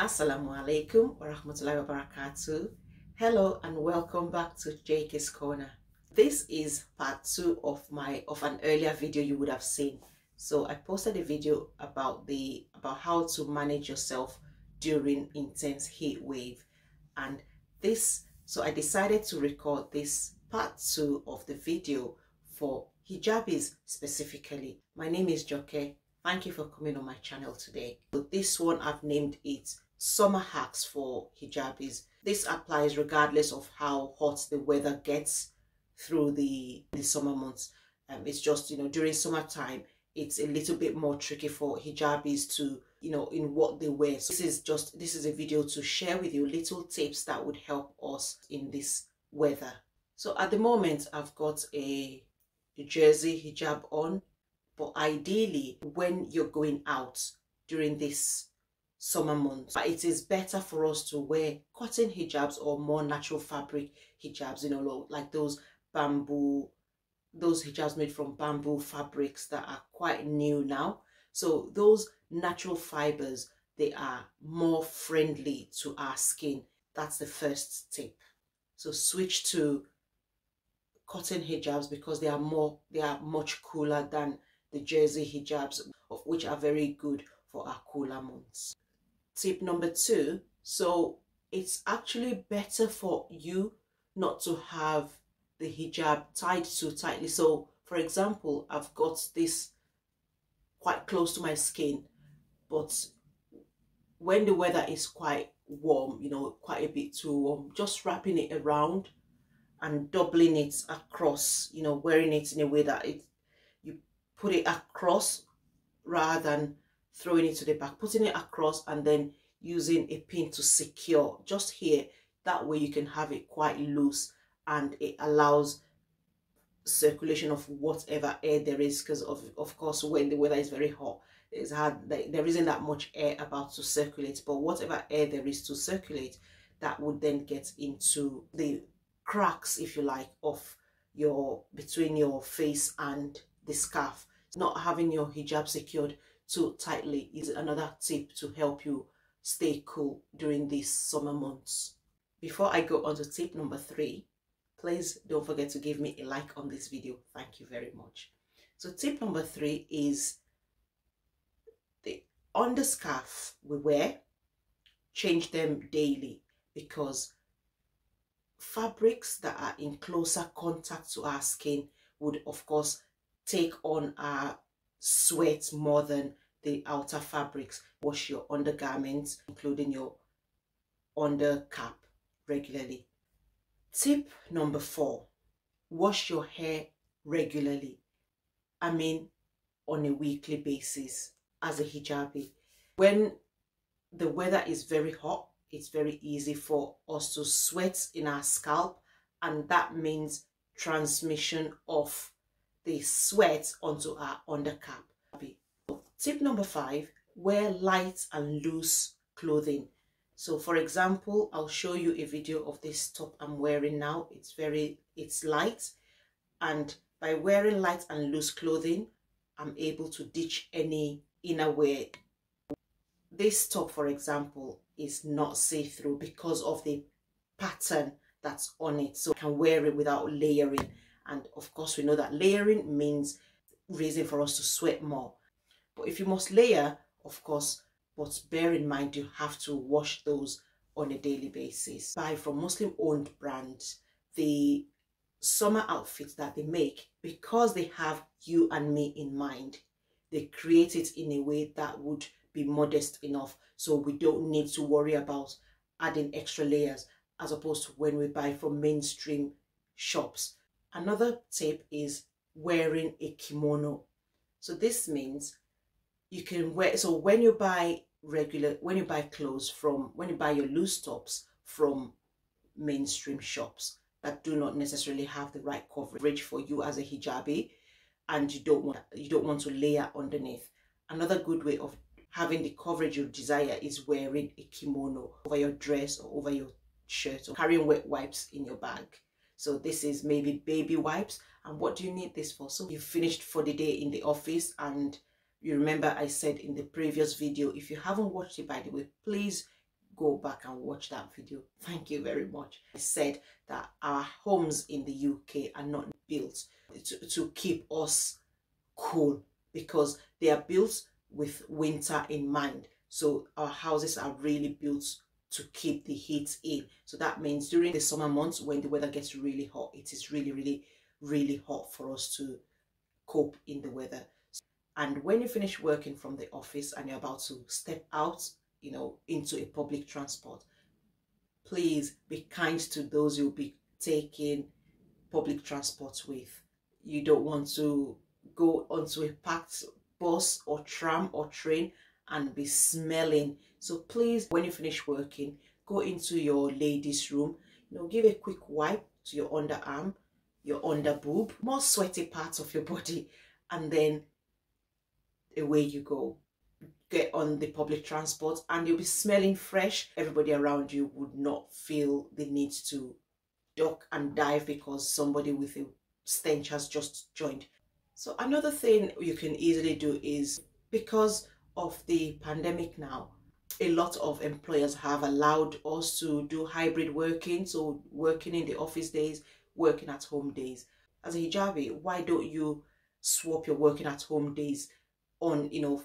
Assalamu alaikum wa rahmatullahi wa barakatuh. Hello and welcome back to JKays Corner. This is part two of my of an earlier video you would have seen. So I posted a video about the about how to manage yourself during intense heat wave and this so I decided to record this part two of the video for hijabis specifically. My name is Joke Thank you for coming on my channel today. This one I've named it Summer Hacks for Hijabis. This applies regardless of how hot the weather gets through the, the summer months. Um, it's just, you know, during summertime, it's a little bit more tricky for hijabis to, you know, in what they wear. So this is just, this is a video to share with you little tips that would help us in this weather. So at the moment, I've got a, a jersey hijab on but ideally when you're going out during this summer months. But it is better for us to wear cotton hijabs or more natural fabric hijabs you know like those bamboo those hijabs made from bamboo fabrics that are quite new now. So those natural fibers they are more friendly to our skin. That's the first tip. So switch to cotton hijabs because they are more they are much cooler than the jersey hijabs, which are very good for our cooler months. Tip number two, so it's actually better for you not to have the hijab tied too tightly. So for example, I've got this quite close to my skin, but when the weather is quite warm, you know, quite a bit too warm, just wrapping it around and doubling it across, you know, wearing it in a way that it you put it across rather than throwing it to the back putting it across and then using a pin to secure just here. That way you can have it quite loose and it allows circulation of whatever air there is because of of course when the weather is very hot it's hard there isn't that much air about to circulate but whatever air there is to circulate that would then get into the cracks if you like of your between your face and the scarf. Not having your hijab secured too tightly is another tip to help you stay cool during these summer months. Before I go on to tip number three, please don't forget to give me a like on this video. Thank you very much. So tip number three is the underscarf we wear, change them daily because fabrics that are in closer contact to our skin would of course take on a sweat more than the outer fabrics. Wash your undergarments, including your under cap regularly. Tip number four, wash your hair regularly. I mean, on a weekly basis as a hijabi. When the weather is very hot, it's very easy for us to sweat in our scalp and that means transmission of the sweat onto our undercap. Tip number five, wear light and loose clothing. So for example, I'll show you a video of this top I'm wearing now. It's very, it's light. And by wearing light and loose clothing, I'm able to ditch any inner wear. This top, for example, is not see-through because of the pattern that's on it. So I can wear it without layering. And of course, we know that layering means reason for us to sweat more. But if you must layer, of course, but bear in mind you have to wash those on a daily basis. Buy from Muslim owned brands the summer outfits that they make because they have you and me in mind. They create it in a way that would be modest enough so we don't need to worry about adding extra layers as opposed to when we buy from mainstream shops Another tip is wearing a kimono. So this means you can wear, so when you buy regular, when you buy clothes from, when you buy your loose tops from mainstream shops that do not necessarily have the right coverage for you as a hijabi and you don't want, you don't want to layer underneath. Another good way of having the coverage you desire is wearing a kimono over your dress or over your shirt or carrying wet wipes in your bag. So this is maybe baby wipes. And what do you need this for? So you finished for the day in the office and you remember I said in the previous video, if you haven't watched it by the way, please go back and watch that video. Thank you very much. I said that our homes in the UK are not built to, to keep us cool because they are built with winter in mind. So our houses are really built to keep the heat in. So that means during the summer months when the weather gets really hot, it is really, really, really hot for us to cope in the weather. And when you finish working from the office and you're about to step out, you know, into a public transport, please be kind to those you'll be taking public transport with. You don't want to go onto a packed bus or tram or train and be smelling. So please, when you finish working, go into your ladies' room, you know, give a quick wipe to your underarm, your under boob, more sweaty parts of your body, and then away you go. Get on the public transport and you'll be smelling fresh. Everybody around you would not feel the need to duck and dive because somebody with a stench has just joined. So another thing you can easily do is because of the pandemic now, a lot of employers have allowed us to do hybrid working, so working in the office days, working at home days. As a hijabi, why don't you swap your working at home days on, you know,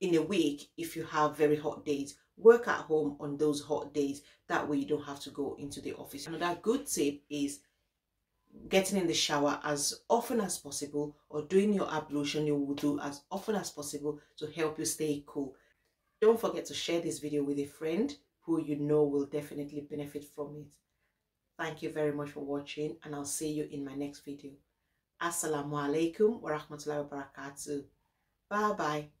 in a week if you have very hot days? Work at home on those hot days. That way you don't have to go into the office. Another good tip is getting in the shower as often as possible or doing your ablution you will do as often as possible to help you stay cool. Don't forget to share this video with a friend who you know will definitely benefit from it. Thank you very much for watching and I'll see you in my next video. Assalamu alaikum wa rahmatullahi wa barakatuh. Bye bye.